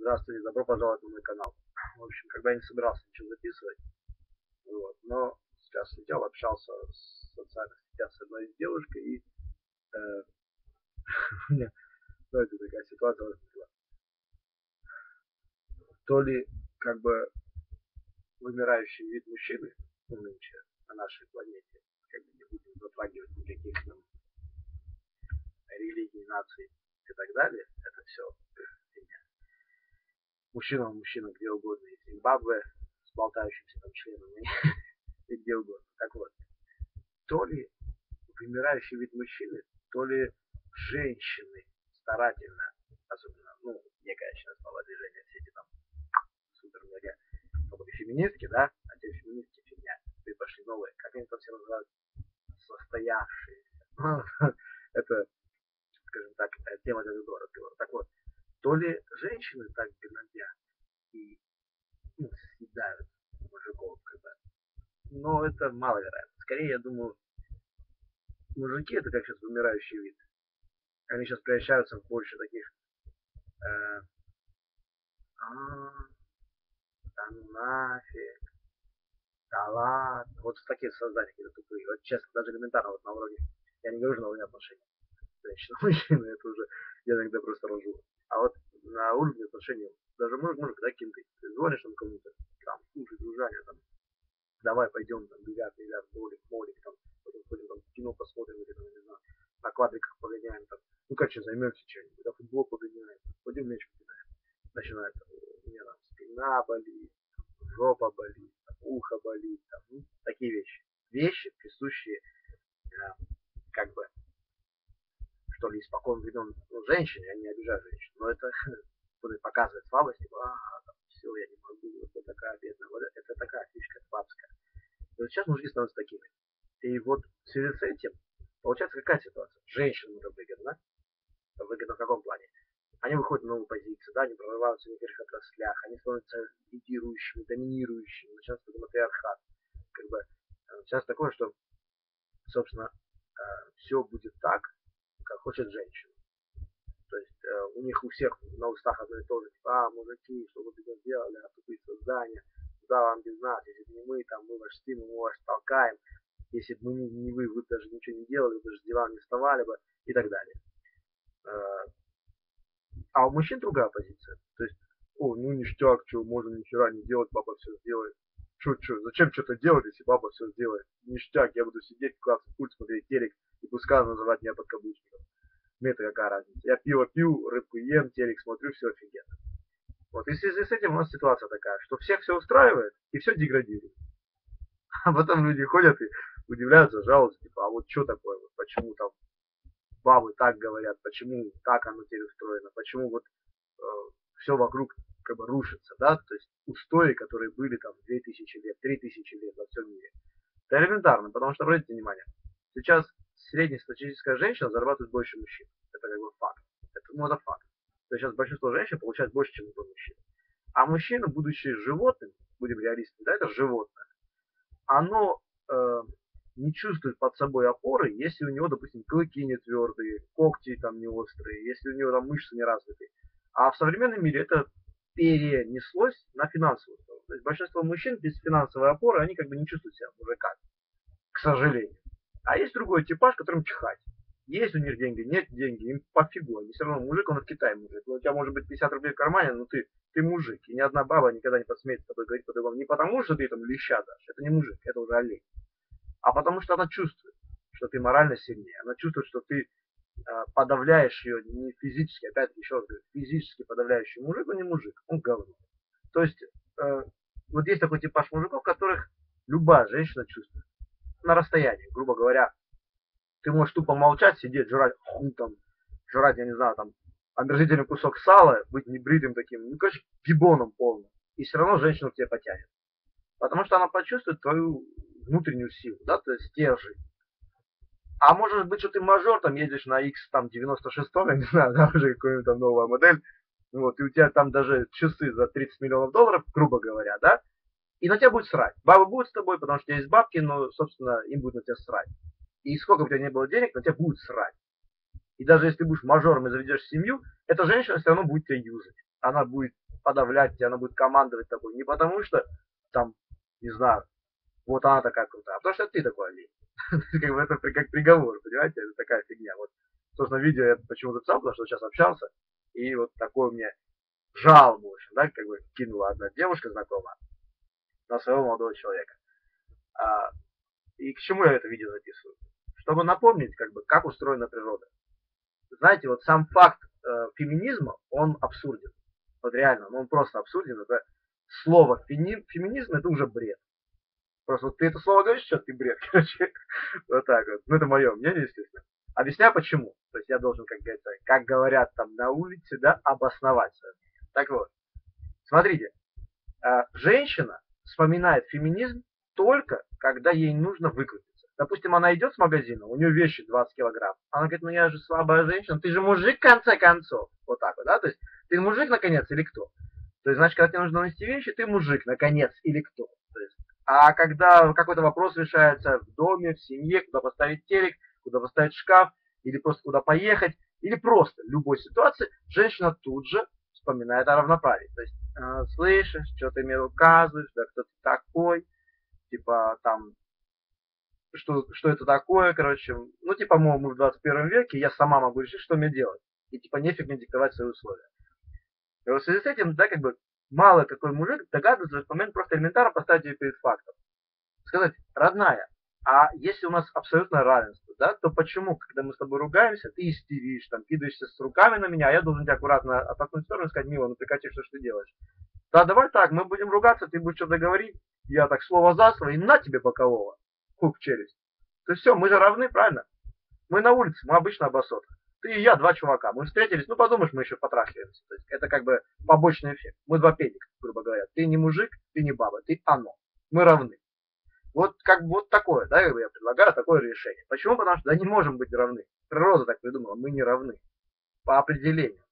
Здравствуйте, добро пожаловать на мой канал. В общем, когда я не собирался ничего записывать, вот, но сейчас сидел, общался с социальных сетях с одной девушкой, и э, у меня, знаете, такая ситуация возникла. То ли, как бы, вымирающий вид мужчины, ну, нынче, на нашей планете, как бы не будем затрагивать никаких там религий, наций и так далее, это все мужчина, мужчина где угодно, из Зимбабве, с болтающимся там членами, и где угодно. Так вот, то ли вымирающий вид мужчины, то ли женщины старательно, особенно, ну, некое сейчас новое движение, все эти там супер мега феминистки, да, а те феминистки фигня, и пошли новые, как они там все называют, состоявшиеся. Это, скажем так, тема для другого разговора. Так вот, то ли женщины так гнобят и ну, съедают мужиков, когда. Но это маловероятно. Скорее, я думаю, мужики это как сейчас вымирающий вид. Они сейчас превращаются в больше таких э, а, да ну нафиг, да ладно. Вот такие создания какие-то тупые. Вот честно, даже элементарно вот на уровне, я не говорю на уровне отношений. Женщина-мужчина, это уже я иногда просто рожу. А вот на уровне отношений, даже может, может, да, кем-то, ты звонишь там кому-то, там, слушай, дружаня, там, давай пойдем, там, миллиард, миллиард, молик, молик, там, потом ходим, там, кино посмотрим, или, там, не знаю, на квадриках погоняем, там, ну, сейчас займемся чем-нибудь, да, футбол погоняем, пойдем мяч погоняем. Начинается, у меня там спина болит, жопа болит, там, ухо болит, там, ну, такие вещи. Вещи, присущие, э, как бы, что ли, испокон времен ну, женщине, я не обижаю женщин, но это показывает слабость, типа, а, там, все, я не могу, вот это такая бедная, вот это такая фишка бабская. И вот сейчас мужики становятся такими. И вот в связи с этим, получается какая ситуация? Женщинам это выгодно. Выгодно в каком плане? Они выходят на новую позицию, да, они прорываются в некоторых отраслях, они становятся лидирующими, доминирующими, начинается такой матриархат. Как бы, сейчас э, такое, что, собственно, э, все будет так, хочет женщина. То есть э, у них у всех на устах одно и то же, типа, а, мужики, что вы это сделали, а тупые создания, куда вам без нас, если бы не мы, там, мы ваш стимул, мы вас толкаем, если бы мы не, не вы, вы даже ничего не делали, даже с дивана не вставали бы, и так далее. Э, а у мужчин другая позиция. То есть, о, ну ништяк, что, можно ни хера не делать, баба все сделает. Что, что, зачем что-то делать, если баба все сделает? Ништяк, я буду сидеть, классно пульт, смотреть телек, и пускай называть меня подкаблучником. Мне это какая разница. Я пиво пью, рыбку ем, телек смотрю, все офигенно. Вот, и в связи с этим у нас ситуация такая, что всех все устраивает и все деградирует. А потом люди ходят и удивляются, жалуются, типа, а вот что такое, вот почему там бабы так говорят, почему так оно теперь почему вот э, все вокруг как бы рушится, да, то есть устои, которые были там 2000 лет, 3000 лет во всем мире. Это элементарно, потому что, обратите внимание, сейчас среднестатистическая женщина зарабатывает больше мужчин. Это как бы факт. Это, ну, это факт. То есть сейчас большинство женщин получает больше, чем любой мужчина. А мужчина, будучи животным, будем реалистами, да, это животное, оно э, не чувствует под собой опоры, если у него, допустим, клыки не твердые, когти там не острые, если у него там мышцы не развитые. А в современном мире это перенеслось на финансовую сторону. То есть большинство мужчин без финансовой опоры, они как бы не чувствуют себя мужиками, к сожалению. А есть другой типаж, которым чихать. Есть у них деньги, нет деньги, им пофигу. Они все равно мужик, он в Китае мужик. У тебя может быть 50 рублей в кармане, но ты, ты мужик. И ни одна баба никогда не посмеет с тобой говорить по-другому. Не потому, что ты там леща дашь, это не мужик, это уже олень. А потому что она чувствует, что ты морально сильнее. Она чувствует, что ты э, подавляешь ее не физически, опять еще раз говорю, физически подавляющий мужик, он не мужик, он говно. То есть, э, вот есть такой типаж мужиков, которых любая женщина чувствует на расстоянии, грубо говоря. Ты можешь тупо молчать, сидеть, жрать, хум, там, жрать, я не знаю, там, омерзительный кусок сала, быть небритым таким, ну, короче, гибоном полным. И все равно женщину к тебе потянет. Потому что она почувствует твою внутреннюю силу, да, то есть стержень. А может быть, что ты мажор, там едешь на X, там, 96 я не знаю, да, уже какую-нибудь там новая модель, вот, и у тебя там даже часы за 30 миллионов долларов, грубо говоря, да, и на тебя будет срать. Бабы будут с тобой, потому что у тебя есть бабки, но, собственно, им будет на тебя срать. И сколько бы у тебя не было денег, на тебя будет срать. И даже если ты будешь мажором и заведешь семью, эта женщина все равно будет тебя юзать. Она будет подавлять тебя, она будет командовать тобой. Не потому что, там, не знаю, вот она такая крутая, а потому что ты такой олень. как бы это как приговор, понимаете, это такая фигня. Вот, собственно, видео я почему-то писал, потому что сейчас общался, и вот такое мне жалобу, в общем, да, как бы кинула одна девушка знакомая на своего молодого человека. А, и к чему я это видео записываю? Чтобы напомнить, как бы, как устроена природа. Знаете, вот сам факт э, феминизма, он абсурден. Вот реально, ну, он просто абсурден. Это слово феми, феминизм, это уже бред. Просто вот ты это слово говоришь, что ты бред, короче. вот так вот. Ну, это мое мнение, естественно. Объясняю почему. То есть я должен, как говорится, как говорят там на улице, да, обосновать Так вот, смотрите, э, женщина вспоминает феминизм только, когда ей нужно выкрутиться. Допустим, она идет с магазина, у нее вещи 20 килограмм. Она говорит, ну я же слабая женщина, ты же мужик в конце концов. Вот так вот, да? То есть ты мужик наконец или кто? То есть, значит, когда тебе нужно нести вещи, ты мужик наконец или кто? То есть, а когда какой-то вопрос решается в доме, в семье, куда поставить телек, куда поставить шкаф, или просто куда поехать, или просто в любой ситуации, женщина тут же вспоминает о равноправии. То есть, слышишь, что ты мне указываешь, да кто ты такой, типа там, что, что это такое, короче, ну типа, мол, мы в 21 веке, я сама могу решить, что мне делать. И типа нефиг мне диктовать свои условия. И вот в связи с этим, да, как бы, мало какой мужик догадывается в этот момент просто элементарно поставить ее перед фактом. Сказать, родная, а если у нас абсолютное равенство, да, то почему, когда мы с тобой ругаемся, ты истеришь, там, кидаешься с руками на меня, а я должен тебя аккуратно оттолкнуть в сторону и сказать, мило, ну прекрати, что ж ты делаешь. Да, давай так, мы будем ругаться, ты будешь что-то говорить, я так слово за слово, и на тебе бокового. Хук челюсть. То есть все, мы же равны, правильно? Мы на улице, мы обычно обосотка. Ты и я, два чувака. Мы встретились, ну подумаешь, мы еще потрахиваемся. То есть это как бы побочный эффект. Мы два педика, грубо говоря. Ты не мужик, ты не баба, ты оно. Мы равны. Вот как бы вот такое, да, я предлагаю такое решение. Почему? Потому что да не можем быть равны. Природа так придумала, мы не равны. По определению.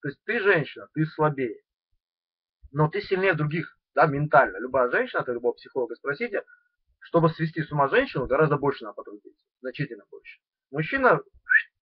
То есть ты женщина, ты слабее. Но ты сильнее других да, ментально. Любая женщина, это любого психолога спросите, чтобы свести с ума женщину, гораздо больше надо потрудиться, значительно больше. Мужчина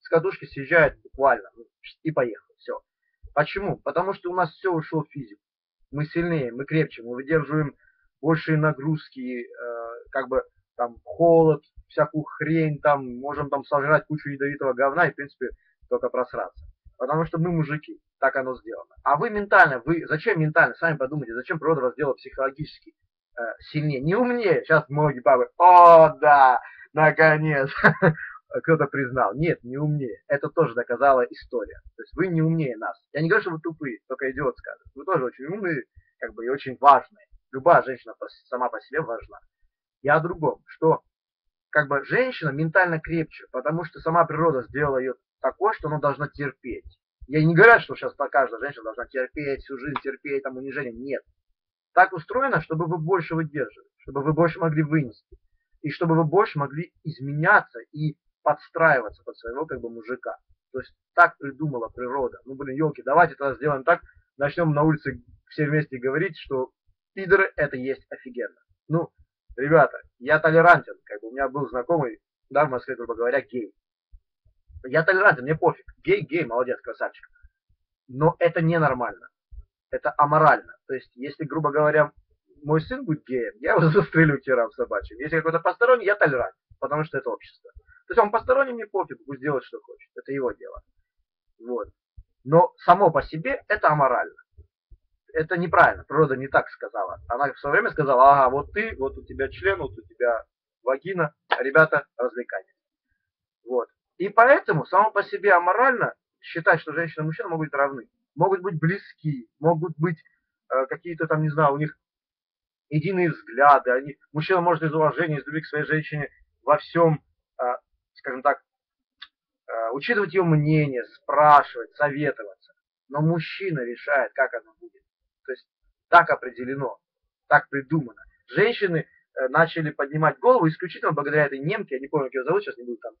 с катушки съезжает буквально ну, и поехал, все. Почему? Потому что у нас все ушло в физику. Мы сильнее, мы крепче, мы выдерживаем большие нагрузки, э, как бы там холод, всякую хрень, там можем там сожрать кучу ядовитого говна и в принципе только просраться. Потому что мы мужики, так оно сделано. А вы ментально, вы зачем ментально, сами подумайте, зачем природа вас психологически э, сильнее, не умнее. Сейчас многие бабы, о да, наконец, кто-то признал. Нет, не умнее. Это тоже доказала история. То есть вы не умнее нас. Я не говорю, что вы тупые, только идиот скажет. Вы тоже очень умные, как бы и очень важные. Любая женщина сама по себе важна. Я о другом, что как бы женщина ментально крепче, потому что сама природа сделала ее такой, что она должна терпеть. Я не говорю, что сейчас каждая женщина должна терпеть, всю жизнь терпеть, там, унижение. Нет. Так устроено, чтобы вы больше выдерживали, чтобы вы больше могли вынести. И чтобы вы больше могли изменяться и подстраиваться под своего как бы мужика. То есть так придумала природа. Ну, блин, елки, давайте тогда сделаем так, начнем на улице все вместе говорить, что пидоры это есть офигенно. Ну, ребята, я толерантен, как бы у меня был знакомый, да, в Москве, грубо говоря, гей. Я толерантен, мне пофиг. Гей, гей, молодец, красавчик. Но это ненормально. Это аморально. То есть, если, грубо говоря, мой сын будет геем, я его застрелю тирам собачьим. Если какой-то посторонний, я толерантен, потому что это общество. То есть он посторонний, мне пофиг, пусть делает, что хочет. Это его дело. Вот. Но само по себе это аморально. Это неправильно. Природа не так сказала. Она в свое время сказала, ага, вот ты, вот у тебя член, вот у тебя вагина, ребята, развлекайтесь. Вот. И поэтому само по себе аморально считать, что женщина и мужчина могут быть равны. Могут быть близки, могут быть э, какие-то там, не знаю, у них единые взгляды. Они, мужчина может из уважения, из любви к своей женщине во всем, э, скажем так, э, учитывать ее мнение, спрашивать, советоваться. Но мужчина решает, как оно будет. То есть так определено, так придумано. Женщины э, начали поднимать голову исключительно благодаря этой немке, я не помню, как ее зовут, сейчас не буду там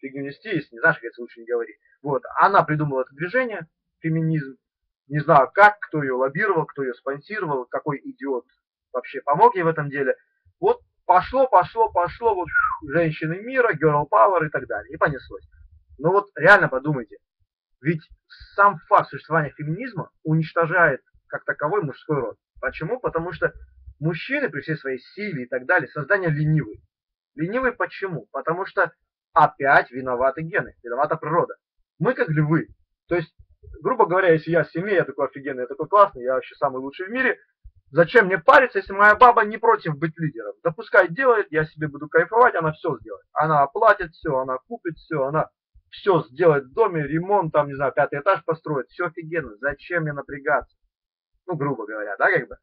фигню нести, если не знаешь, говорится, лучше не говори. Вот, она придумала это движение, феминизм. Не знаю как, кто ее лоббировал, кто ее спонсировал, какой идиот вообще помог ей в этом деле. Вот пошло, пошло, пошло, вот женщины мира, girl power и так далее. И понеслось. Но вот реально подумайте, ведь сам факт существования феминизма уничтожает как таковой мужской род. Почему? Потому что мужчины при всей своей силе и так далее, создание ленивый. Ленивый почему? Потому что опять виноваты гены, виновата природа. Мы как львы. То есть, грубо говоря, если я сильнее, я такой офигенный, я такой классный, я вообще самый лучший в мире, зачем мне париться, если моя баба не против быть лидером? Да пускай делает, я себе буду кайфовать, она все сделает. Она оплатит все, она купит все, она все сделает в доме, ремонт, там, не знаю, пятый этаж построит, все офигенно, зачем мне напрягаться? Ну, грубо говоря, да, как бы.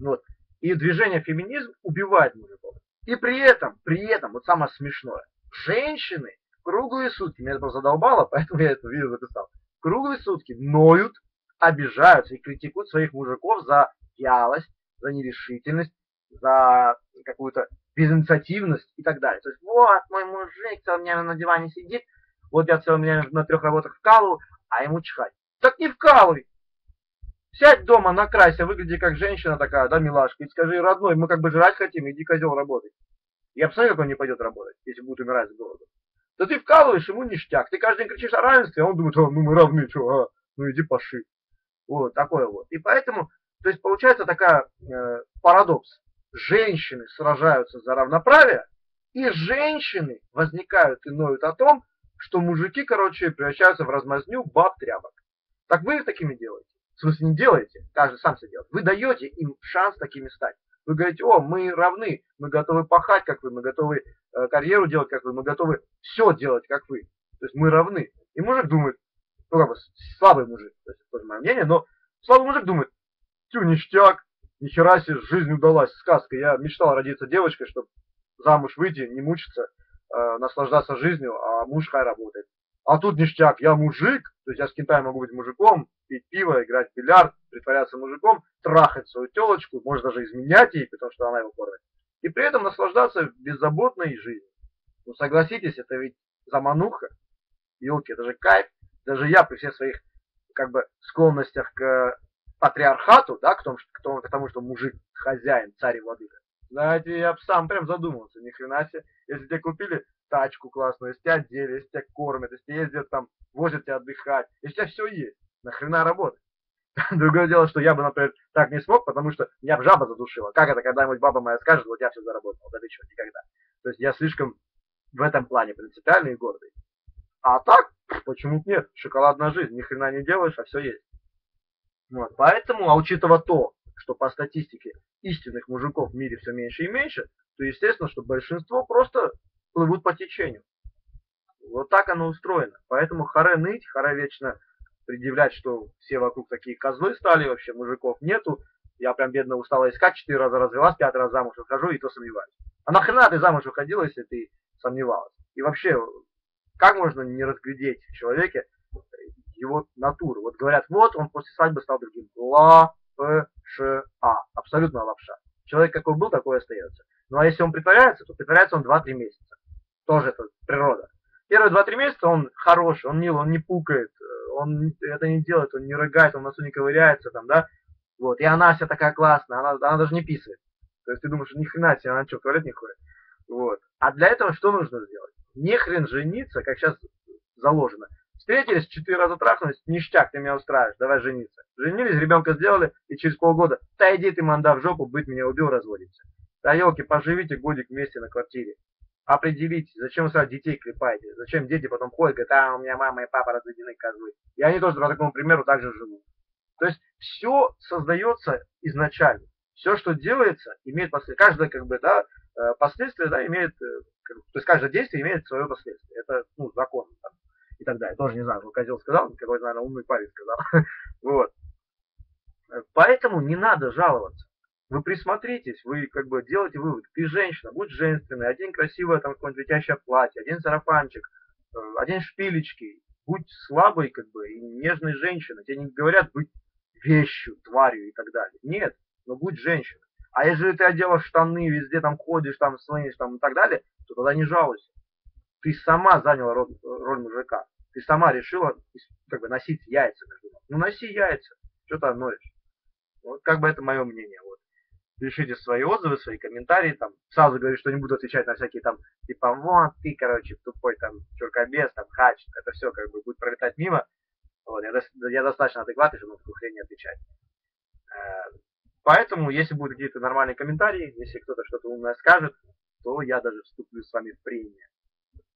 Вот. И движение феминизм убивает мужиков. И при этом, при этом, вот самое смешное, женщины круглые сутки, меня это просто задолбало, поэтому я это видео записал, круглые сутки ноют, обижаются и критикуют своих мужиков за вялость, за нерешительность, за какую-то безинициативность и так далее. То есть, вот, мой мужик целый день на диване сидит, вот я целый день на трех работах вкалываю, а ему чихать. Так не вкалывай! Сядь дома, накрайся, выгляди как женщина такая, да, милашка, и скажи, родной, мы как бы жрать хотим, иди, козел, работай. Я посмотрю, как он не пойдет работать, если будет умирать с голоду. Да ты вкалываешь, ему ништяк. Ты каждый день кричишь о равенстве, а он думает, а, ну мы равны, что, а, ну иди поши. Вот, такое вот. И поэтому, то есть получается такая э, парадокс. Женщины сражаются за равноправие, и женщины возникают и ноют о том, что мужики, короче, превращаются в размазню баб тряпок. Так вы их такими делаете? Смысле, не делаете, каждый сам себе делает. Вы даете им шанс такими стать. Вы говорите, о, мы равны, мы готовы пахать, как вы, мы готовы э, карьеру делать, как вы, мы готовы все делать, как вы. То есть мы равны. И мужик думает, ну как бы слабый мужик, то есть тоже мое мнение, но слабый мужик думает, тю, ништяк, нихера себе, жизнь удалась, сказка. Я мечтал родиться девочкой, чтобы замуж выйти, не мучиться, э, наслаждаться жизнью, а муж хай работает. А тут ништяк, я мужик, есть я с кентами могу быть мужиком, пить пиво, играть в бильярд, притворяться мужиком, трахать свою телочку, может даже изменять ей, потому что она его кормит. И при этом наслаждаться беззаботной жизнью. Ну согласитесь, это ведь замануха. Елки, это же кайф. Даже я при всех своих как бы склонностях к патриархату, да, к тому, тому, к тому что мужик хозяин, царь и владыка. Знаете, я сам прям задумался, ни хрена себе. Если тебе купили тачку классную, если тебя одели, если тебя кормят, если ездят там, тебя отдыхать, если все есть, нахрена работать? Другое дело, что я бы, например, так не смог, потому что я бы жаба задушила. Как это, когда-нибудь баба моя скажет, вот я все заработал, да что, никогда. То есть я слишком в этом плане принципиальный и гордый. А так, почему нет? Шоколадная жизнь, ни хрена не делаешь, а все есть. Вот. Поэтому, а учитывая то, что по статистике истинных мужиков в мире все меньше и меньше, то естественно, что большинство просто плывут по течению. Вот так оно устроено. Поэтому харе ныть, харе вечно предъявлять, что все вокруг такие козлы стали, вообще мужиков нету. Я прям бедно устала искать, четыре раза развелась, пятый раз замуж выхожу, и то сомневаюсь. А нахрена ты замуж выходила, если ты сомневалась? И вообще, как можно не разглядеть в человеке его натуру? Вот говорят, вот он после свадьбы стал другим. Ла, П, Ш, А. Абсолютно лапша. Человек какой был, такой остается. Ну а если он притворяется, то притворяется он 2-3 месяца. Тоже это природа. Первые 2-3 месяца он хороший, он мил, он не пукает, он это не делает, он не рыгает, он в носу не ковыряется там, да. Вот. И она вся такая классная, она, она даже не писает. То есть ты думаешь, ни хрена себе, она что, в туалет не ходит? Вот. А для этого что нужно сделать? Не хрен жениться, как сейчас заложено. Встретились, четыре раза трахнулись, ништяк, ты меня устраиваешь, давай жениться. Женились, ребенка сделали, и через полгода, да иди ты, манда, в жопу, быть меня убил, разводиться. Да елки, поживите годик вместе на квартире. Определите, зачем вы сразу детей клепаете, зачем дети потом ходят, говорят, а у меня мама и папа разведены козлы. И они тоже по такому примеру также живут. То есть все создается изначально. Все, что делается, имеет последствия. Каждое, как бы, да, э, последствие, да, имеет, э, то есть каждое действие имеет свое последствие. Это, ну, закон там, и так далее. Тоже не знаю, что козел сказал, какой-то, наверное, умный парень сказал. вот. Поэтому не надо жаловаться. Вы присмотритесь, вы как бы делаете вывод. Ты женщина, будь женственной, одень красивое там какое-нибудь летящее платье, одень сарафанчик, э, одень шпилечки, будь слабой как бы и нежной женщиной. Тебе не говорят быть вещью, тварью и так далее. Нет, но будь женщиной. А если ты одела штаны, везде там ходишь, там слышишь, там и так далее, то тогда не жалуйся. Ты сама заняла роль, мужика. Ты сама решила как бы носить яйца. Ну носи яйца. Что ты ноешь? Вот как бы это мое мнение пишите свои отзывы, свои комментарии, там, сразу говорю, что не буду отвечать на всякие там, типа, вот ты, короче, тупой там, чуркобес, там, хач, это все как бы будет пролетать мимо, вот, я, я достаточно адекватный, чтобы на такую хрень не отвечать. Э, поэтому, если будут какие-то нормальные комментарии, если кто-то что-то умное скажет, то я даже вступлю с вами в прение.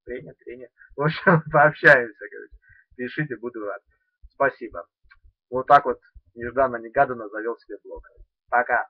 Прение, прение. В общем, пообщаемся, короче. Пишите, буду рад. Спасибо. Вот так вот нежданно-негаданно завел себе блог. Пока.